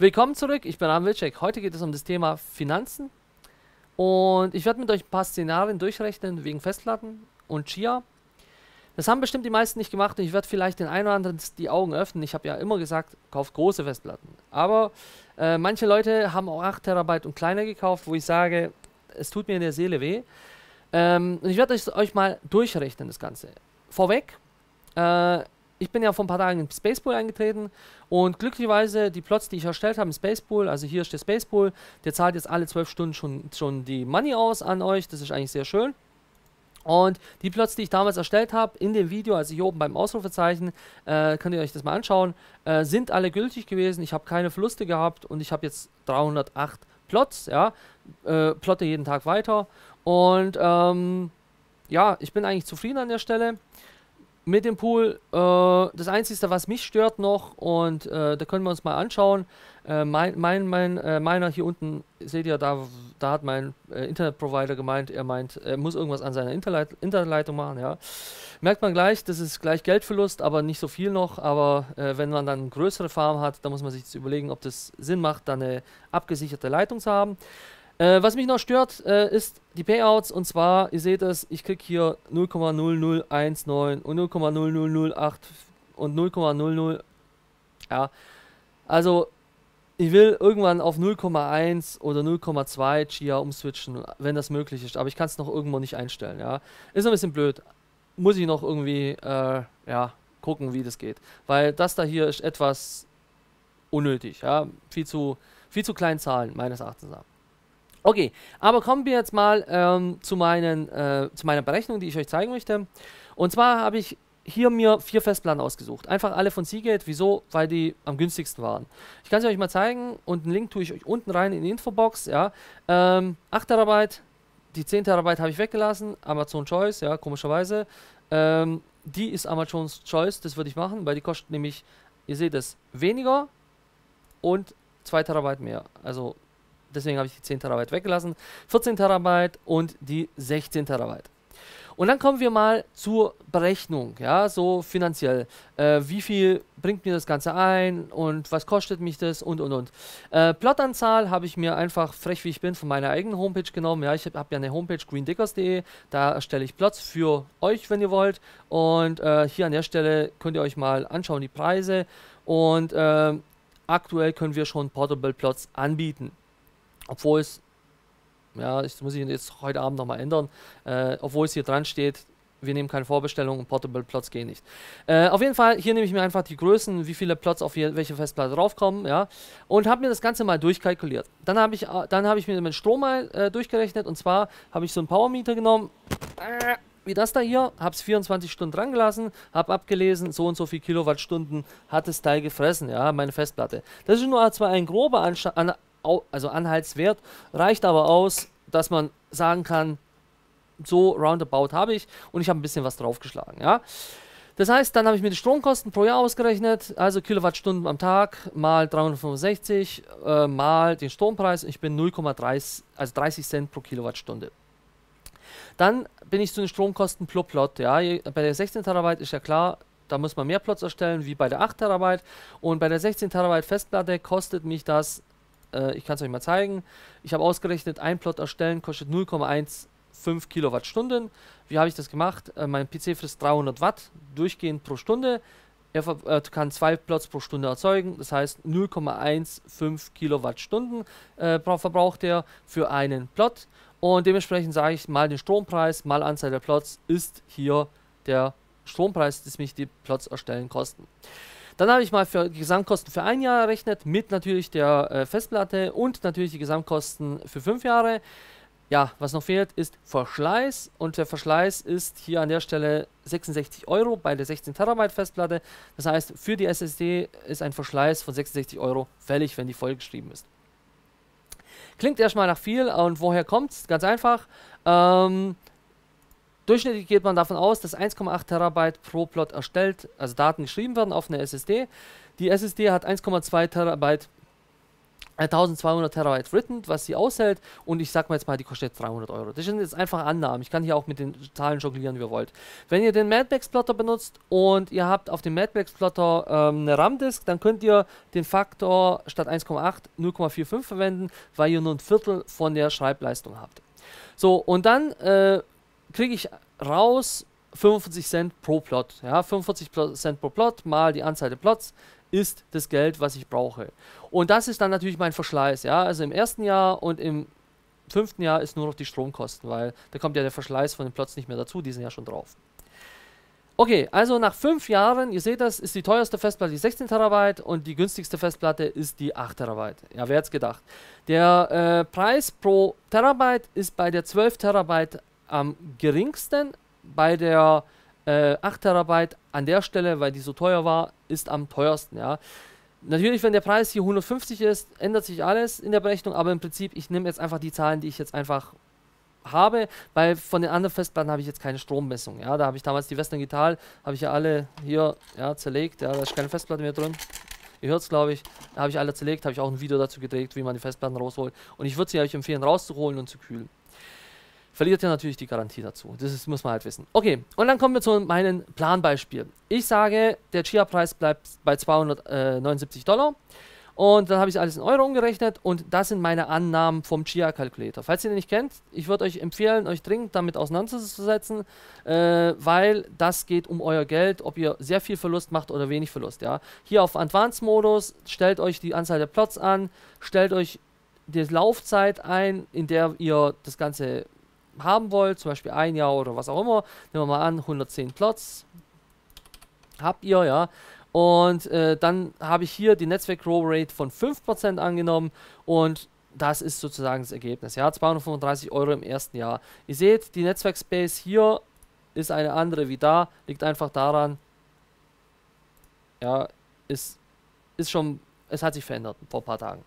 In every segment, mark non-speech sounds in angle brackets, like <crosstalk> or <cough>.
Willkommen zurück, ich bin Arne Wilczek. Heute geht es um das Thema Finanzen. Und ich werde mit euch ein paar Szenarien durchrechnen wegen Festplatten und Chia. Das haben bestimmt die meisten nicht gemacht und ich werde vielleicht den einen oder anderen die Augen öffnen. Ich habe ja immer gesagt, kauft große Festplatten. Aber äh, manche Leute haben auch 8 Terabyte und kleiner gekauft, wo ich sage, es tut mir in der Seele weh. Ähm, und ich werde euch, euch mal durchrechnen, das Ganze. Vorweg, äh, ich bin ja vor ein paar Tagen in Spacepool eingetreten und glücklicherweise die Plots, die ich erstellt habe im Spacepool, also hier ist der Spacepool, der zahlt jetzt alle 12 Stunden schon, schon die Money aus an euch, das ist eigentlich sehr schön. Und die Plots, die ich damals erstellt habe, in dem Video, also hier oben beim Ausrufezeichen, äh, könnt ihr euch das mal anschauen, äh, sind alle gültig gewesen. Ich habe keine Verluste gehabt und ich habe jetzt 308 Plots, ja, äh, plotte jeden Tag weiter. Und ähm, ja, ich bin eigentlich zufrieden an der Stelle mit dem Pool. Äh, das Einzige, was mich stört noch, und äh, da können wir uns mal anschauen, äh, mein, mein, mein äh, meiner hier unten, seht ihr, da, da hat mein äh, Internetprovider gemeint, er meint, er muss irgendwas an seiner Interleit Internetleitung machen, ja. Merkt man gleich, das ist gleich Geldverlust, aber nicht so viel noch, aber äh, wenn man dann größere Farm hat, dann muss man sich überlegen, ob das Sinn macht, dann eine abgesicherte Leitung zu haben. Äh, was mich noch stört, äh, ist die Payouts. Und zwar, ihr seht es, ich kriege hier 0,0019 und 0,0008 und 0,00. Ja, also ich will irgendwann auf 0,1 oder 0,2 Chia umswitchen, wenn das möglich ist. Aber ich kann es noch irgendwo nicht einstellen. Ja, ist ein bisschen blöd. Muss ich noch irgendwie, äh, ja, gucken, wie das geht. Weil das da hier ist etwas unnötig. Ja, viel zu, viel zu kleinen Zahlen meines Erachtens. Okay, aber kommen wir jetzt mal ähm, zu, meinen, äh, zu meiner Berechnung, die ich euch zeigen möchte. Und zwar habe ich hier mir vier Festplatten ausgesucht. Einfach alle von Seagate. Wieso? Weil die am günstigsten waren. Ich kann sie euch mal zeigen und einen Link tue ich euch unten rein in die Infobox. Ja. Ähm, 8 Terabyte, die 10 Terabyte habe ich weggelassen. Amazon Choice, ja, komischerweise. Ähm, die ist Amazon's Choice, das würde ich machen, weil die kostet nämlich, ihr seht es, weniger und 2 Terabyte mehr. Also deswegen habe ich die 10 Terabyte weggelassen, 14 Terabyte und die 16 Terabyte. Und dann kommen wir mal zur Berechnung, ja, so finanziell. Äh, wie viel bringt mir das Ganze ein und was kostet mich das und und und. Äh, Plotanzahl habe ich mir einfach frech wie ich bin von meiner eigenen Homepage genommen. Ja, ich habe hab ja eine Homepage greendickers.de, da erstelle ich Plots für euch, wenn ihr wollt. Und äh, hier an der Stelle könnt ihr euch mal anschauen, die Preise. Und äh, aktuell können wir schon Portable Plots anbieten. Obwohl es, ja, das muss ich jetzt heute Abend nochmal ändern, äh, obwohl es hier dran steht, wir nehmen keine Vorbestellung und Portable Plots gehen nicht. Äh, auf jeden Fall, hier nehme ich mir einfach die Größen, wie viele Plots auf welche Festplatte draufkommen, ja, und habe mir das Ganze mal durchkalkuliert. Dann habe ich, äh, dann ich mir den Strom mal äh, durchgerechnet und zwar habe ich so einen Powermeter genommen, äh, wie das da hier, habe es 24 Stunden dran gelassen, habe abgelesen, so und so viel Kilowattstunden hat das Teil gefressen, ja, meine Festplatte. Das ist nur zwar ein grober Ansta an also Anhaltswert, reicht aber aus, dass man sagen kann, so roundabout habe ich und ich habe ein bisschen was draufgeschlagen, ja. Das heißt, dann habe ich mir die Stromkosten pro Jahr ausgerechnet, also Kilowattstunden am Tag mal 365 äh, mal den Strompreis. Ich bin 0,30, also 30 Cent pro Kilowattstunde. Dann bin ich zu den Stromkosten pro Plot. Ja, bei der 16 Terabyte ist ja klar, da muss man mehr Plots erstellen wie bei der 8 Terabyte. Und bei der 16 Terabyte Festplatte kostet mich das äh, ich kann es euch mal zeigen. Ich habe ausgerechnet, ein Plot erstellen kostet 0,15 Kilowattstunden. Wie habe ich das gemacht? Äh, mein PC frisst 300 Watt durchgehend pro Stunde. Er äh, kann zwei Plots pro Stunde erzeugen, das heißt 0,15 Kilowattstunden äh, verbraucht er für einen Plot. Und dementsprechend sage ich mal den Strompreis mal Anzahl der Plots ist hier der Strompreis, das mich die Plots erstellen kosten. Dann habe ich mal für die Gesamtkosten für ein Jahr errechnet, mit natürlich der äh, Festplatte und natürlich die Gesamtkosten für fünf Jahre. Ja, was noch fehlt, ist Verschleiß und der Verschleiß ist hier an der Stelle 66 Euro bei der 16 Terabyte Festplatte. Das heißt, für die SSD ist ein Verschleiß von 66 Euro fällig, wenn die vollgeschrieben ist. Klingt erstmal nach viel und woher kommt es? Ganz einfach. Ähm, Durchschnittlich geht man davon aus, dass 1,8 Terabyte pro Plot erstellt, also Daten geschrieben werden auf eine SSD. Die SSD hat 1,2 Terabyte 1200 Terabyte written, was sie aushält und ich sag mal jetzt mal, die kostet 300 Euro. Das sind jetzt einfach Annahmen. Ich kann hier auch mit den Zahlen jonglieren, wie ihr wollt. Wenn ihr den Madmax-Plotter benutzt und ihr habt auf dem Madmax-Plotter ähm, eine RAM-Disk, dann könnt ihr den Faktor statt 1,8 0,45 verwenden, weil ihr nur ein Viertel von der Schreibleistung habt. So, und dann äh, kriege ich raus 45 Cent pro Plot. Ja, 45 Cent pro Plot mal die Anzahl der Plots ist das Geld, was ich brauche. Und das ist dann natürlich mein Verschleiß. Ja, also im ersten Jahr und im fünften Jahr ist nur noch die Stromkosten, weil da kommt ja der Verschleiß von den Plots nicht mehr dazu, die sind ja schon drauf. Okay, also nach fünf Jahren, ihr seht das, ist die teuerste Festplatte die 16 Terabyte und die günstigste Festplatte ist die 8 Terabyte. Ja, wer hätte gedacht. Der äh, Preis pro Terabyte ist bei der 12 Terabyte am geringsten, bei der äh, 8 Terabyte an der Stelle, weil die so teuer war, ist am teuersten, ja. Natürlich, wenn der Preis hier 150 ist, ändert sich alles in der Berechnung, aber im Prinzip, ich nehme jetzt einfach die Zahlen, die ich jetzt einfach habe, weil von den anderen Festplatten habe ich jetzt keine Strommessung, ja. Da habe ich damals die Western Digital, habe ich ja alle hier, ja, zerlegt, ja, da ist keine Festplatte mehr drin. Ihr hört es, glaube ich. Da habe ich alle zerlegt, habe ich auch ein Video dazu gedreht, wie man die Festplatten rausholt. Und ich würde sie euch empfehlen, rauszuholen und zu kühlen verliert ja natürlich die Garantie dazu. Das ist, muss man halt wissen. Okay, und dann kommen wir zu meinem Planbeispiel. Ich sage, der Chia-Preis bleibt bei 279 Dollar. Und dann habe ich alles in Euro umgerechnet und das sind meine Annahmen vom Chia-Calculator. Falls ihr den nicht kennt, ich würde euch empfehlen, euch dringend damit auseinanderzusetzen, äh, weil das geht um euer Geld, ob ihr sehr viel Verlust macht oder wenig Verlust. Ja? Hier auf Advanced-Modus, stellt euch die Anzahl der Plots an, stellt euch die Laufzeit ein, in der ihr das Ganze haben wollt, zum Beispiel ein Jahr oder was auch immer, nehmen wir mal an, 110 Plots habt ihr, ja. Und äh, dann habe ich hier die Netzwerk-Grow-Rate von 5% angenommen und das ist sozusagen das Ergebnis. Ja, 235 Euro im ersten Jahr. Ihr seht, die Netzwerk-Space hier ist eine andere wie da. Liegt einfach daran, ja, ist, ist schon es hat sich verändert vor ein paar Tagen.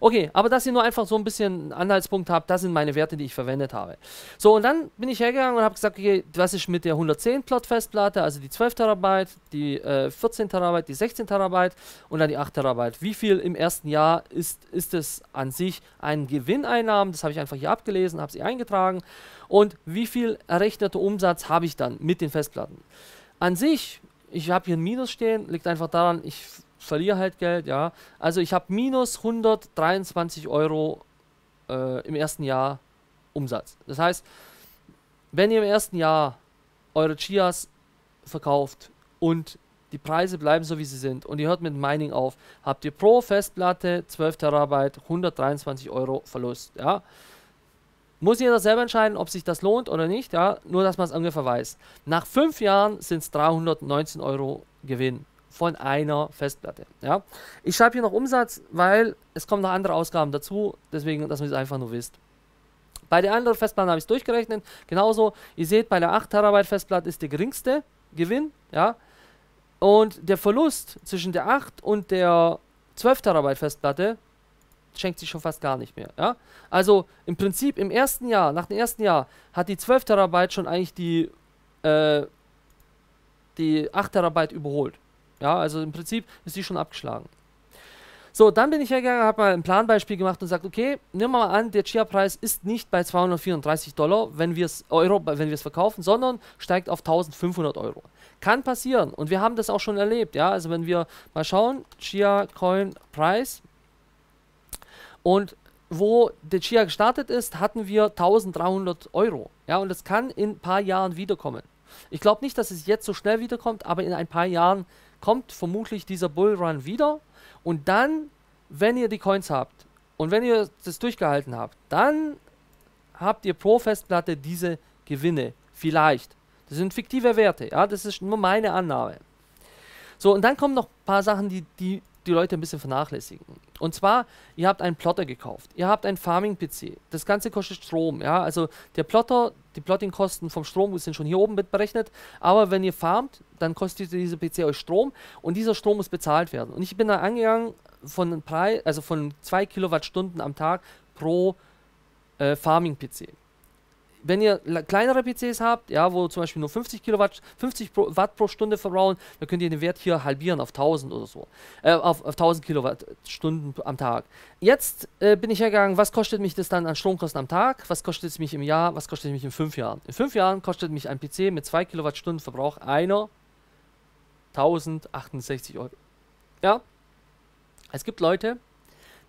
Okay, aber dass ihr nur einfach so ein bisschen einen Anhaltspunkt habt, das sind meine Werte, die ich verwendet habe. So, und dann bin ich hergegangen und habe gesagt, okay, was ist mit der 110 Plot Festplatte, also die 12 Terabyte, die äh, 14 Terabyte, die 16 Terabyte und dann die 8 Terabyte. Wie viel im ersten Jahr ist, ist es an sich ein Gewinneinnahmen? Das habe ich einfach hier abgelesen, habe sie eingetragen. Und wie viel errechnete Umsatz habe ich dann mit den Festplatten? An sich, ich habe hier ein Minus stehen, liegt einfach daran, ich verliere halt Geld, ja. Also ich habe minus 123 Euro äh, im ersten Jahr Umsatz. Das heißt, wenn ihr im ersten Jahr eure Chias verkauft und die Preise bleiben so wie sie sind und ihr hört mit Mining auf, habt ihr pro Festplatte 12 Terabyte 123 Euro Verlust, ja. Muss jeder selber entscheiden, ob sich das lohnt oder nicht, ja. Nur, dass man es ungefähr weiß. Nach fünf Jahren sind es 319 Euro Gewinn von einer Festplatte. Ja? Ich schreibe hier noch Umsatz, weil es kommen noch andere Ausgaben dazu, deswegen, dass ihr es einfach nur wisst. Bei der anderen Festplatte habe ich es durchgerechnet. Genauso, ihr seht, bei der 8 Terabyte Festplatte ist der geringste Gewinn. Ja? Und der Verlust zwischen der 8 und der 12 Terabyte Festplatte schenkt sich schon fast gar nicht mehr. Ja? Also im Prinzip im ersten Jahr, nach dem ersten Jahr, hat die 12 Terabyte schon eigentlich die, äh, die 8 Terabyte überholt. Ja, also im Prinzip ist die schon abgeschlagen. So, dann bin ich hergegangen, habe mal ein Planbeispiel gemacht und gesagt, okay, nehmen wir mal an, der Chia-Preis ist nicht bei 234 Dollar, wenn wir es Euro, wenn wir es verkaufen, sondern steigt auf 1500 Euro. Kann passieren und wir haben das auch schon erlebt, ja. Also wenn wir mal schauen, Chia Coin Preis und wo der Chia gestartet ist, hatten wir 1300 Euro, ja. Und das kann in ein paar Jahren wiederkommen. Ich glaube nicht, dass es jetzt so schnell wiederkommt, aber in ein paar Jahren kommt vermutlich dieser Bullrun wieder und dann, wenn ihr die Coins habt und wenn ihr das durchgehalten habt, dann habt ihr pro Festplatte diese Gewinne. Vielleicht. Das sind fiktive Werte, ja, das ist nur meine Annahme. So, und dann kommen noch ein paar Sachen, die, die die Leute ein bisschen vernachlässigen. Und zwar, ihr habt einen Plotter gekauft, ihr habt einen Farming-PC, das Ganze kostet Strom, ja, also der Plotter, die Plotting-Kosten vom Strom sind schon hier oben mit berechnet, aber wenn ihr farmt, dann kostet dieser PC euch Strom und dieser Strom muss bezahlt werden. Und ich bin da angegangen von Preis, also von 2 Kilowattstunden am Tag pro äh, Farming-PC. Wenn ihr kleinere PCs habt, ja, wo zum Beispiel nur 50 Kilowatt, 50 pro, Watt pro Stunde verbrauchen, dann könnt ihr den Wert hier halbieren auf 1000 oder so. Äh, auf, auf 1000 Kilowattstunden am Tag. Jetzt äh, bin ich hergegangen, was kostet mich das dann an Stromkosten am Tag? Was kostet es mich im Jahr? Was kostet es mich in fünf Jahren? In fünf Jahren kostet mich ein PC mit 2 Kilowattstunden Verbrauch einer 1068 Euro. Ja. Es gibt Leute,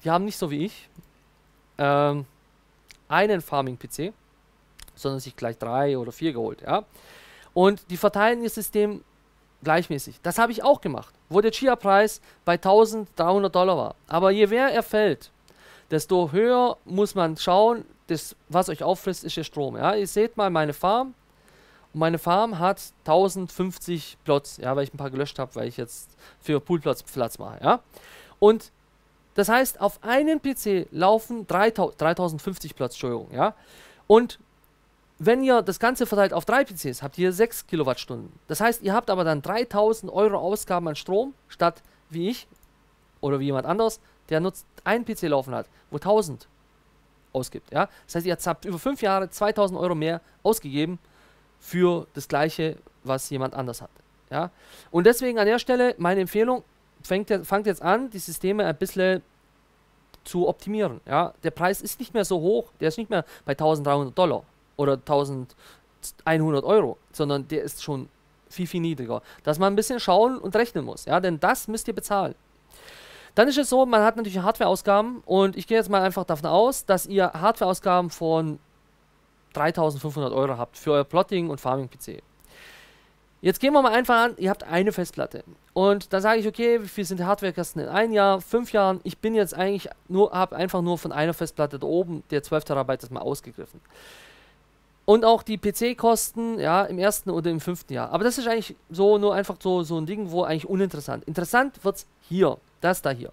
die haben nicht so wie ich ähm, einen Farming-PC sondern sich gleich drei oder vier geholt, ja. Und die verteilen ihr System gleichmäßig. Das habe ich auch gemacht, wo der Chia-Preis bei 1300 Dollar war. Aber je mehr er fällt, desto höher muss man schauen, das, was euch auffrisst, ist der Strom. Ja? Ihr seht mal meine Farm. Und meine Farm hat 1050 Plots, ja, weil ich ein paar gelöscht habe, weil ich jetzt für Poolplatz Platz mache. Ja? Und das heißt, auf einen PC laufen 3000, 3050 Plots, Entschuldigung, ja. Und wenn ihr das Ganze verteilt auf drei PCs, habt ihr 6 Kilowattstunden. Das heißt, ihr habt aber dann 3000 Euro Ausgaben an Strom, statt wie ich oder wie jemand anders, der nutzt einen PC laufen hat, wo 1000 ausgibt. Ja? Das heißt, ihr habt über 5 Jahre 2000 Euro mehr ausgegeben für das gleiche, was jemand anders hat. Ja? Und deswegen an der Stelle meine Empfehlung, fängt, fangt jetzt an, die Systeme ein bisschen zu optimieren. Ja? Der Preis ist nicht mehr so hoch, der ist nicht mehr bei 1300 Dollar oder 1100 Euro, sondern der ist schon viel, viel niedriger. Dass man ein bisschen schauen und rechnen muss, ja, denn das müsst ihr bezahlen. Dann ist es so, man hat natürlich Hardwareausgaben und ich gehe jetzt mal einfach davon aus, dass ihr Hardwareausgaben von 3500 Euro habt für euer Plotting und Farming PC. Jetzt gehen wir mal einfach an, ihr habt eine Festplatte. Und dann sage ich, okay, wie viel sind die Hardwarekosten in einem Jahr, fünf Jahren? Ich bin jetzt eigentlich nur, habe einfach nur von einer Festplatte da oben, der 12 Terabyte, das mal ausgegriffen. Und auch die PC-Kosten, ja, im ersten oder im fünften Jahr. Aber das ist eigentlich so nur einfach so, so ein Ding, wo eigentlich uninteressant. Interessant wird es hier, das da hier.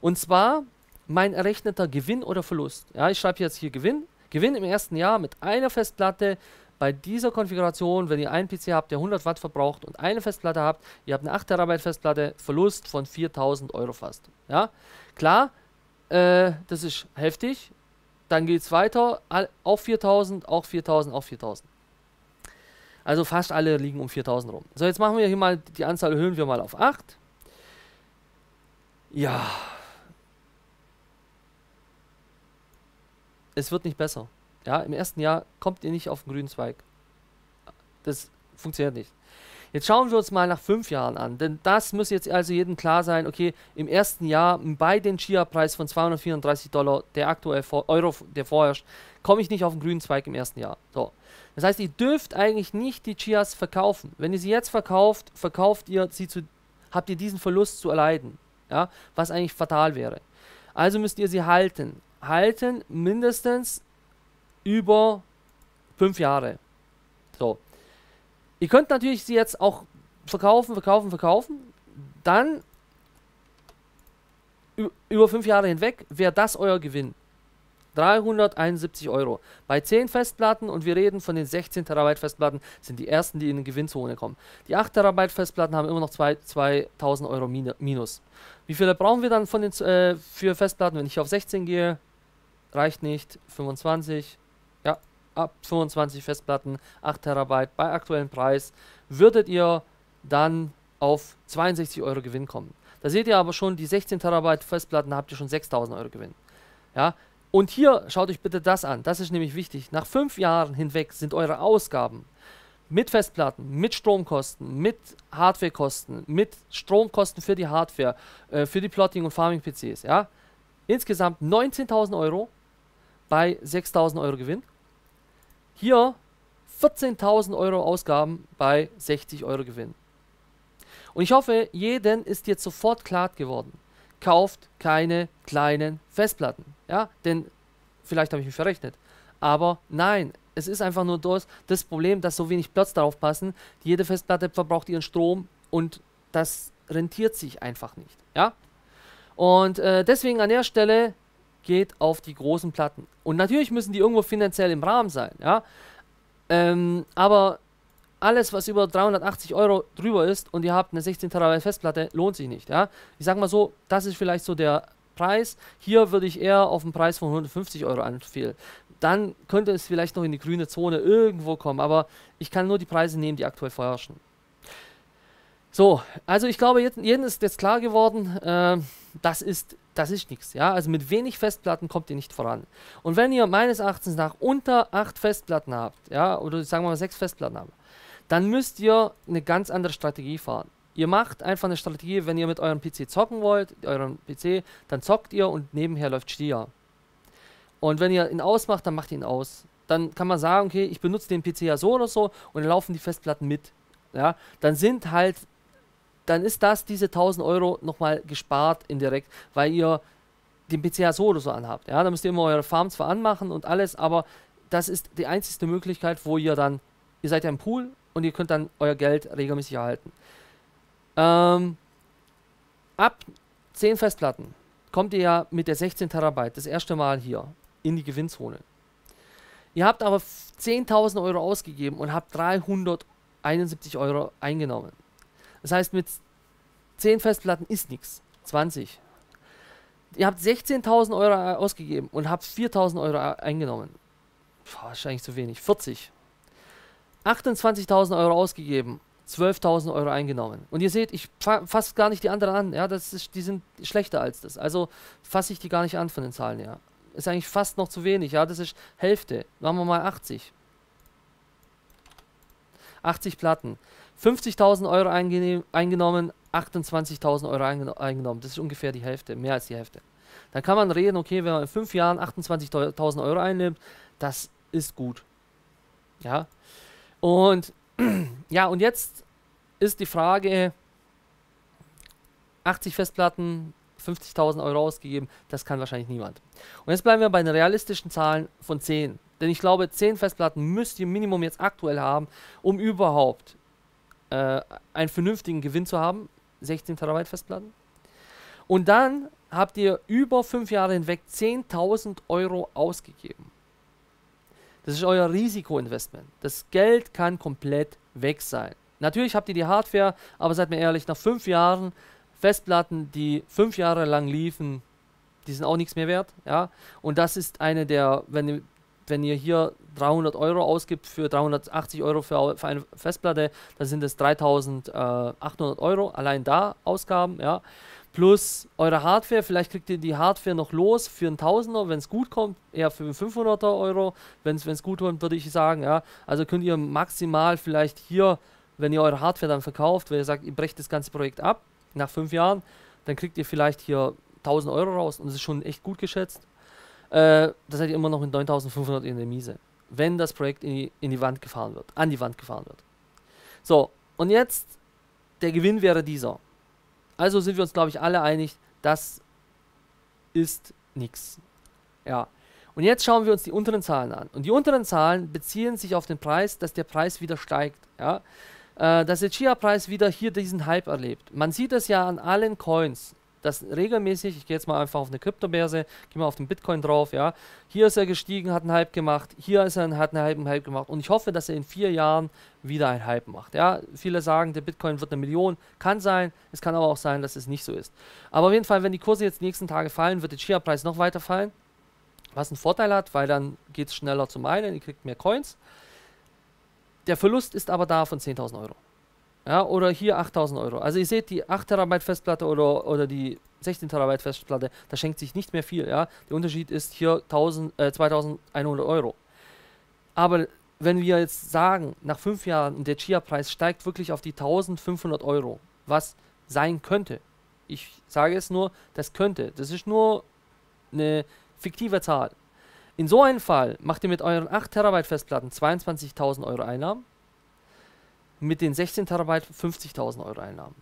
Und zwar mein errechneter Gewinn oder Verlust. Ja, ich schreibe jetzt hier Gewinn. Gewinn im ersten Jahr mit einer Festplatte bei dieser Konfiguration, wenn ihr einen PC habt, der 100 Watt verbraucht und eine Festplatte habt, ihr habt eine 8 Terabyte Festplatte, Verlust von 4000 Euro fast. Ja, klar, äh, das ist heftig, dann geht es weiter, auch 4000, auch 4000, auch 4000. Also fast alle liegen um 4000 rum. So, jetzt machen wir hier mal, die Anzahl erhöhen wir mal auf 8. Ja. Es wird nicht besser. Ja, im ersten Jahr kommt ihr nicht auf den grünen Zweig. Das funktioniert nicht. Jetzt schauen wir uns mal nach fünf Jahren an, denn das muss jetzt also jedem klar sein, okay, im ersten Jahr bei dem Chia-Preis von 234 Dollar, der aktuell Euro, der vorherrscht, komme ich nicht auf den grünen Zweig im ersten Jahr. So. Das heißt, ihr dürft eigentlich nicht die Chias verkaufen. Wenn ihr sie jetzt verkauft, verkauft ihr sie zu, habt ihr diesen Verlust zu erleiden, ja, was eigentlich fatal wäre. Also müsst ihr sie halten. Halten mindestens über fünf Jahre. So. Ihr könnt natürlich sie jetzt auch verkaufen, verkaufen, verkaufen. Dann über fünf Jahre hinweg wäre das euer Gewinn. 371 Euro. Bei 10 Festplatten und wir reden von den 16 Terabyte Festplatten, sind die ersten, die in die Gewinnzone kommen. Die 8 Terabyte Festplatten haben immer noch 2000 Euro minus. Wie viele brauchen wir dann von den, äh, für Festplatten? Wenn ich auf 16 gehe, reicht nicht. 25, ab 25 Festplatten, 8 Terabyte bei aktuellem Preis, würdet ihr dann auf 62 Euro Gewinn kommen. Da seht ihr aber schon, die 16 Terabyte Festplatten habt ihr schon 6000 Euro Gewinn. Ja, und hier schaut euch bitte das an, das ist nämlich wichtig. Nach fünf Jahren hinweg sind eure Ausgaben mit Festplatten, mit Stromkosten, mit Hardwarekosten, mit Stromkosten für die Hardware, äh, für die Plotting und Farming PCs, ja, insgesamt 19.000 Euro bei 6.000 Euro Gewinn. Hier 14.000 Euro Ausgaben bei 60 Euro Gewinn. Und ich hoffe, jeden ist jetzt sofort klar geworden. Kauft keine kleinen Festplatten. Ja, denn vielleicht habe ich mich verrechnet. Aber nein, es ist einfach nur das, das Problem, dass so wenig Platz darauf passen. Jede Festplatte verbraucht ihren Strom und das rentiert sich einfach nicht. Ja? Und äh, deswegen an der Stelle geht auf die großen Platten. Und natürlich müssen die irgendwo finanziell im Rahmen sein, ja. Ähm, aber alles, was über 380 Euro drüber ist und ihr habt eine 16 Terabyte Festplatte, lohnt sich nicht, ja. Ich sag mal so, das ist vielleicht so der Preis. Hier würde ich eher auf einen Preis von 150 Euro anfehlen. Dann könnte es vielleicht noch in die grüne Zone irgendwo kommen, aber ich kann nur die Preise nehmen, die aktuell vorherrschen. So, also ich glaube, jedem ist jetzt klar geworden, äh, das ist, das ist nichts. Ja? Also mit wenig Festplatten kommt ihr nicht voran. Und wenn ihr meines Erachtens nach unter 8 Festplatten habt, ja, oder sagen wir mal 6 Festplatten habt, dann müsst ihr eine ganz andere Strategie fahren. Ihr macht einfach eine Strategie, wenn ihr mit eurem PC zocken wollt, eurem PC, dann zockt ihr und nebenher läuft Stier. Und wenn ihr ihn ausmacht, dann macht ihr ihn aus. Dann kann man sagen, okay, ich benutze den PC ja so oder so und dann laufen die Festplatten mit. Ja, dann sind halt, dann ist das, diese 1000 Euro nochmal gespart indirekt, weil ihr den PC ja so oder so anhabt. Ja, dann müsst ihr immer eure Farm zwar anmachen und alles, aber das ist die einzige Möglichkeit, wo ihr dann, ihr seid ja im Pool und ihr könnt dann euer Geld regelmäßig erhalten. Ähm, ab 10 Festplatten kommt ihr ja mit der 16 Terabyte das erste Mal hier in die Gewinnzone. Ihr habt aber 10.000 Euro ausgegeben und habt 371 Euro eingenommen. Das heißt, mit 10 Festplatten ist nichts. 20. Ihr habt 16.000 Euro ausgegeben und habt 4.000 Euro eingenommen. Boah, wahrscheinlich zu wenig. 40. 28.000 Euro ausgegeben 12.000 Euro eingenommen. Und ihr seht, ich fa fasse gar nicht die anderen an. Ja, das ist, die sind schlechter als das. Also fasse ich die gar nicht an von den Zahlen her. Ist eigentlich fast noch zu wenig. Ja, das ist Hälfte. Machen wir mal 80. 80 Platten. 50.000 Euro eingenommen, 28.000 Euro eingenommen. Das ist ungefähr die Hälfte, mehr als die Hälfte. Dann kann man reden, okay, wenn man in 5 Jahren 28.000 Euro einnimmt, das ist gut. Ja. Und <clears throat> ja, und jetzt ist die Frage, 80 Festplatten, 50.000 Euro ausgegeben, das kann wahrscheinlich niemand. Und jetzt bleiben wir bei den realistischen Zahlen von 10. Denn ich glaube, 10 Festplatten müsst ihr Minimum jetzt aktuell haben, um überhaupt äh, einen vernünftigen Gewinn zu haben. 16 Terabyte Festplatten. Und dann habt ihr über 5 Jahre hinweg 10.000 Euro ausgegeben. Das ist euer Risikoinvestment. Das Geld kann komplett weg sein. Natürlich habt ihr die Hardware, aber seid mir ehrlich, nach fünf Jahren Festplatten, die fünf Jahre lang liefen, die sind auch nichts mehr wert. Ja? Und das ist eine der, wenn ihr, wenn ihr hier 300 Euro ausgibt für 380 Euro für, für eine Festplatte, dann sind es 3800 Euro allein da Ausgaben. Ja? plus eure Hardware. Vielleicht kriegt ihr die Hardware noch los für einen Tausender, wenn es gut kommt, eher für 500er Euro, wenn es gut kommt, würde ich sagen. Ja. Also könnt ihr maximal vielleicht hier, wenn ihr eure Hardware dann verkauft, wenn ihr sagt, ihr brecht das ganze Projekt ab nach fünf Jahren, dann kriegt ihr vielleicht hier 1000 Euro raus und das ist schon echt gut geschätzt. Äh, da seid ihr immer noch mit 9500 in der Miese, wenn das Projekt in die, in die Wand gefahren wird, an die Wand gefahren wird. So, und jetzt der Gewinn wäre dieser. Also sind wir uns, glaube ich, alle einig, das ist nichts. Ja. Und jetzt schauen wir uns die unteren Zahlen an. Und die unteren Zahlen beziehen sich auf den Preis, dass der Preis wieder steigt. Ja. Äh, dass der Chia-Preis wieder hier diesen Hype erlebt. Man sieht das ja an allen Coins dass regelmäßig, ich gehe jetzt mal einfach auf eine Kryptobörse, gehe mal auf den Bitcoin drauf, ja, hier ist er gestiegen, hat einen Hype gemacht, hier ist er, hat einen Hype gemacht und ich hoffe, dass er in vier Jahren wieder einen Hype macht, ja. Viele sagen, der Bitcoin wird eine Million, kann sein, es kann aber auch sein, dass es nicht so ist. Aber auf jeden Fall, wenn die Kurse jetzt die nächsten Tage fallen, wird der Chia-Preis noch weiter fallen, was einen Vorteil hat, weil dann geht es schneller zum einen, ihr kriegt mehr Coins. Der Verlust ist aber da von 10.000 Euro. Ja, oder hier 8000 Euro. Also ihr seht, die 8 Terabyte Festplatte oder, oder die 16 Terabyte Festplatte, da schenkt sich nicht mehr viel. Ja? Der Unterschied ist hier 1000, äh, 2100 Euro. Aber wenn wir jetzt sagen, nach 5 Jahren der Chia-Preis steigt wirklich auf die 1500 Euro, was sein könnte, ich sage es nur, das könnte, das ist nur eine fiktive Zahl. In so einem Fall macht ihr mit euren 8 Terabyte Festplatten 22.000 Euro Einnahmen mit den 16 Terabyte 50.000 Euro Einnahmen.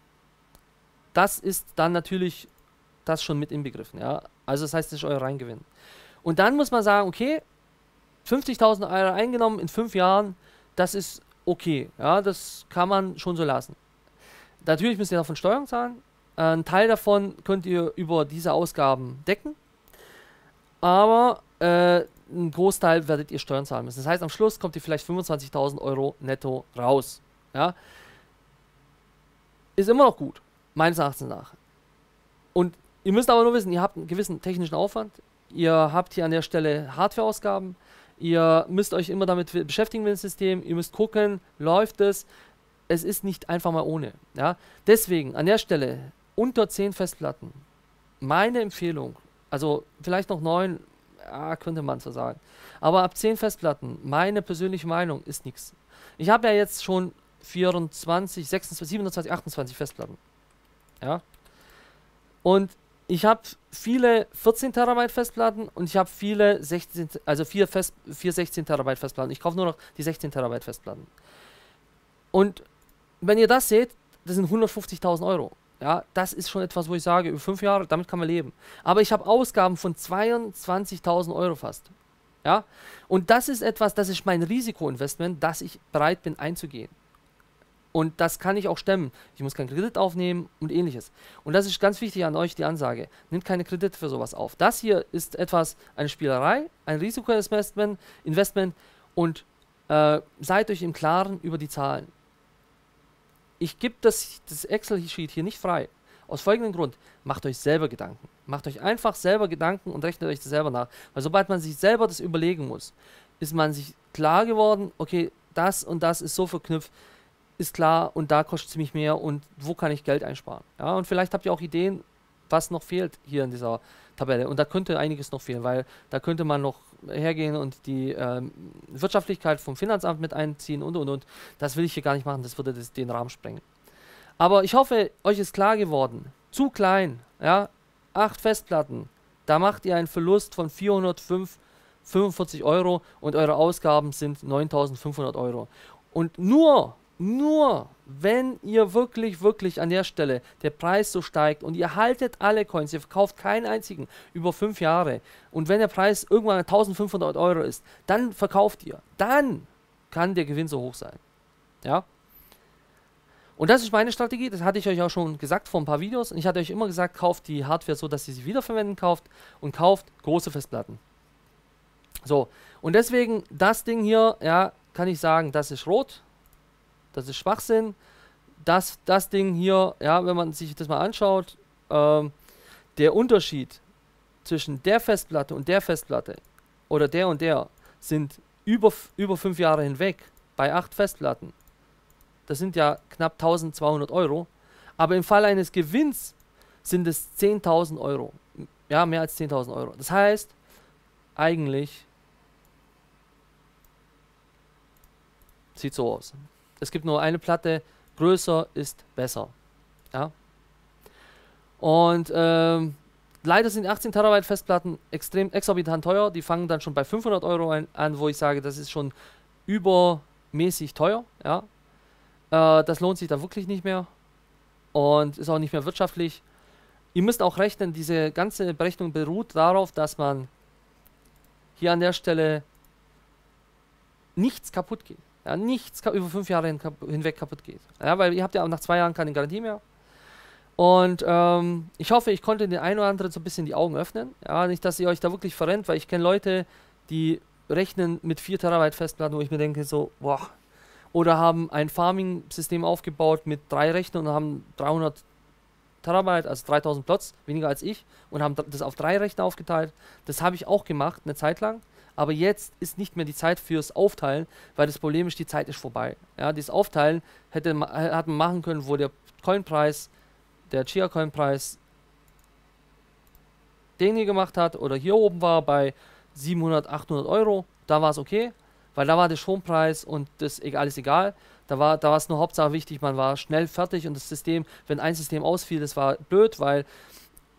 Das ist dann natürlich das schon mit inbegriffen. Ja? Also das heißt, das ist euer Reingewinn. Und dann muss man sagen, okay, 50.000 Euro eingenommen in fünf Jahren, das ist okay. Ja, das kann man schon so lassen. Natürlich müsst ihr davon Steuern zahlen. Ein Teil davon könnt ihr über diese Ausgaben decken. Aber äh, einen Großteil werdet ihr Steuern zahlen müssen. Das heißt, am Schluss kommt ihr vielleicht 25.000 Euro netto raus. Ja? Ist immer noch gut, meines Erachtens nach. Und ihr müsst aber nur wissen, ihr habt einen gewissen technischen Aufwand. Ihr habt hier an der Stelle Hardwareausgaben. Ihr müsst euch immer damit beschäftigen mit dem System. Ihr müsst gucken, läuft es. Es ist nicht einfach mal ohne. Ja? Deswegen an der Stelle unter 10 Festplatten. Meine Empfehlung, also vielleicht noch 9, ja, könnte man so sagen. Aber ab 10 Festplatten, meine persönliche Meinung ist nichts. Ich habe ja jetzt schon 24, 26, 27, 28 Festplatten. Ja. Und ich habe viele 14 Terabyte Festplatten und ich habe viele 16, also vier, Fest, vier 16 Terabyte Festplatten. Ich kaufe nur noch die 16 Terabyte Festplatten. Und wenn ihr das seht, das sind 150.000 Euro. Ja, das ist schon etwas, wo ich sage, über fünf Jahre, damit kann man leben. Aber ich habe Ausgaben von 22.000 Euro fast. Ja, und das ist etwas, das ist mein Risikoinvestment, das ich bereit bin einzugehen. Und das kann ich auch stemmen. Ich muss keinen Kredit aufnehmen und ähnliches. Und das ist ganz wichtig an euch, die Ansage. Nehmt keine Kredite für sowas auf. Das hier ist etwas, eine Spielerei, ein Risikoinvestment Investment und äh, seid euch im Klaren über die Zahlen. Ich gebe das, das Excel-Sheet hier nicht frei. Aus folgendem Grund, macht euch selber Gedanken. Macht euch einfach selber Gedanken und rechnet euch das selber nach. Weil sobald man sich selber das überlegen muss, ist man sich klar geworden, okay, das und das ist so verknüpft, ist klar und da kostet es mich mehr und wo kann ich Geld einsparen. Ja, und vielleicht habt ihr auch Ideen, was noch fehlt hier in dieser Tabelle. Und da könnte einiges noch fehlen, weil da könnte man noch hergehen und die ähm, Wirtschaftlichkeit vom Finanzamt mit einziehen und und und. Das will ich hier gar nicht machen, das würde das, den Rahmen sprengen. Aber ich hoffe, euch ist klar geworden. Zu klein, ja. Acht Festplatten. Da macht ihr einen Verlust von 445 Euro und eure Ausgaben sind 9500 Euro. Und nur nur wenn ihr wirklich, wirklich an der Stelle der Preis so steigt und ihr haltet alle Coins, ihr verkauft keinen einzigen über fünf Jahre und wenn der Preis irgendwann 1500 Euro ist, dann verkauft ihr. Dann kann der Gewinn so hoch sein. Ja. Und das ist meine Strategie, das hatte ich euch auch schon gesagt vor ein paar Videos. Und ich hatte euch immer gesagt, kauft die Hardware so, dass ihr sie wiederverwenden kauft und kauft große Festplatten. So, und deswegen das Ding hier, ja, kann ich sagen, das ist rot, das ist Schwachsinn. Das, das Ding hier, ja, wenn man sich das mal anschaut, ähm, der Unterschied zwischen der Festplatte und der Festplatte oder der und der sind über, über fünf Jahre hinweg bei acht Festplatten. Das sind ja knapp 1200 Euro. Aber im Fall eines Gewinns sind es 10.000 Euro. Ja, mehr als 10.000 Euro. Das heißt, eigentlich sieht so aus es gibt nur eine Platte, größer ist besser. Ja. Und ähm, leider sind 18 Terabyte Festplatten extrem exorbitant teuer. Die fangen dann schon bei 500 Euro ein, an, wo ich sage, das ist schon übermäßig teuer. Ja. Äh, das lohnt sich dann wirklich nicht mehr und ist auch nicht mehr wirtschaftlich. Ihr müsst auch rechnen, diese ganze Berechnung beruht darauf, dass man hier an der Stelle nichts kaputt geht ja, nichts über fünf Jahre hin, hinweg kaputt geht. Ja, weil ihr habt ja auch nach zwei Jahren keine Garantie mehr. Und ähm, ich hoffe, ich konnte den einen oder anderen so ein bisschen die Augen öffnen. Ja, nicht, dass ihr euch da wirklich verrennt, weil ich kenne Leute, die rechnen mit 4 Terabyte Festplatten, wo ich mir denke so, boah. Oder haben ein Farming-System aufgebaut mit drei Rechnern und haben 300 Terabyte, also 3000 Plots, weniger als ich, und haben das auf drei Rechner aufgeteilt. Das habe ich auch gemacht, eine Zeit lang. Aber jetzt ist nicht mehr die Zeit fürs Aufteilen, weil das Problem ist, die Zeit ist vorbei. Ja, dieses Aufteilen hätte, hat man machen können, wo der Coinpreis, der Chia-Coin-Preis den hier gemacht hat oder hier oben war bei 700, 800 Euro, da war es okay, weil da war der Strompreis und das alles egal. Da war, da war es nur Hauptsache wichtig, man war schnell fertig und das System, wenn ein System ausfiel, das war blöd, weil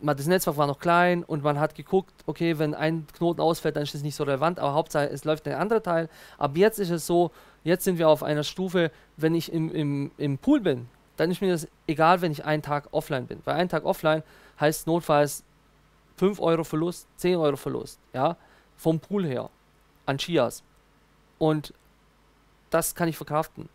das Netzwerk war noch klein und man hat geguckt, okay, wenn ein Knoten ausfällt, dann ist das nicht so relevant, aber Hauptsache es läuft der andere Teil. Aber jetzt ist es so, jetzt sind wir auf einer Stufe, wenn ich im, im, im Pool bin, dann ist mir das egal, wenn ich einen Tag offline bin. Weil ein Tag offline heißt notfalls 5 Euro Verlust, 10 Euro Verlust, ja, vom Pool her, an Chias. Und das kann ich verkraften.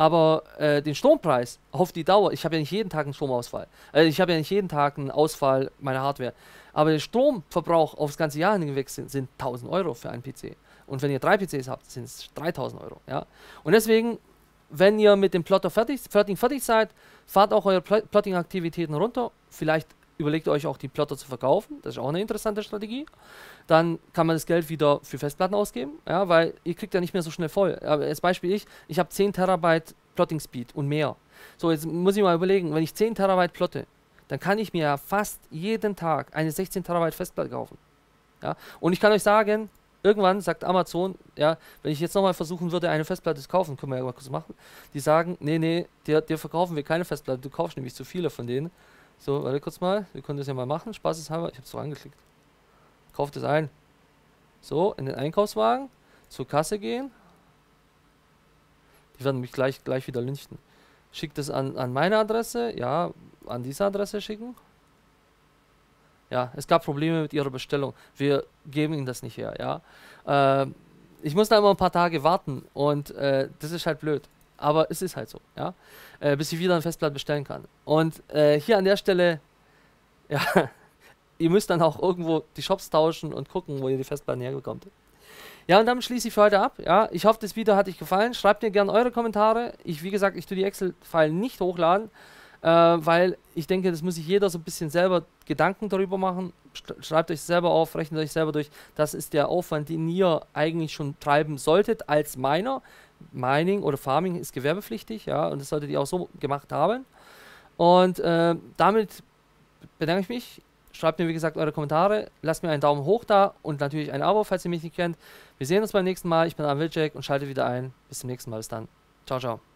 Aber äh, den Strompreis auf die Dauer, ich habe ja nicht jeden Tag einen Stromausfall. Äh, ich habe ja nicht jeden Tag einen Ausfall meiner Hardware. Aber der Stromverbrauch aufs ganze Jahr hinweg sind, sind 1000 Euro für einen PC. Und wenn ihr drei PCs habt, sind es 3000 Euro. Ja? Und deswegen, wenn ihr mit dem Plotter fertig, fertig, fertig seid, fahrt auch eure Plotting-Aktivitäten runter. Vielleicht überlegt euch auch die Plotter zu verkaufen. Das ist auch eine interessante Strategie. Dann kann man das Geld wieder für Festplatten ausgeben, ja, weil ihr kriegt ja nicht mehr so schnell voll. Aber als Beispiel ich, ich habe 10 Terabyte Plotting Speed und mehr. So, jetzt muss ich mal überlegen, wenn ich 10 Terabyte plotte, dann kann ich mir ja fast jeden Tag eine 16 Terabyte Festplatte kaufen. Ja? Und ich kann euch sagen, irgendwann sagt Amazon, ja, wenn ich jetzt nochmal versuchen würde, eine Festplatte zu kaufen, können wir ja mal kurz machen, die sagen, nee, nee, dir, dir verkaufen wir keine Festplatte, du kaufst nämlich zu viele von denen. So, warte kurz mal, wir können das ja mal machen, spaßeshalber, ich habe es doch angeklickt. Kauft es ein. So, in den Einkaufswagen, zur Kasse gehen. Die werden mich gleich, gleich wieder lynchen. Schickt es an, an meine Adresse, ja, an diese Adresse schicken. Ja, es gab Probleme mit ihrer Bestellung. Wir geben ihnen das nicht her, ja. Äh, ich muss da immer ein paar Tage warten und äh, das ist halt blöd. Aber es ist halt so, ja. Äh, bis ich wieder ein Festplatte bestellen kann. Und äh, hier an der Stelle, <laughs> ja, ihr müsst dann auch irgendwo die Shops tauschen und gucken, wo ihr die Festplatten herbekommt. Ja, und damit schließe ich für heute ab. Ja, ich hoffe, das Video hat euch gefallen. Schreibt mir gerne eure Kommentare. Ich, wie gesagt, ich tue die Excel-File nicht hochladen äh, weil ich denke, das muss sich jeder so ein bisschen selber Gedanken darüber machen. Schreibt euch selber auf, rechnet euch selber durch. Das ist der Aufwand, den ihr eigentlich schon treiben solltet als Miner. Mining oder Farming ist gewerbepflichtig, ja, und das solltet ihr auch so gemacht haben. Und äh, damit bedanke ich mich. Schreibt mir, wie gesagt, eure Kommentare. Lasst mir einen Daumen hoch da und natürlich ein Abo, falls ihr mich nicht kennt. Wir sehen uns beim nächsten Mal. Ich bin Arvil Jack und schalte wieder ein. Bis zum nächsten Mal. Bis dann. Ciao, ciao.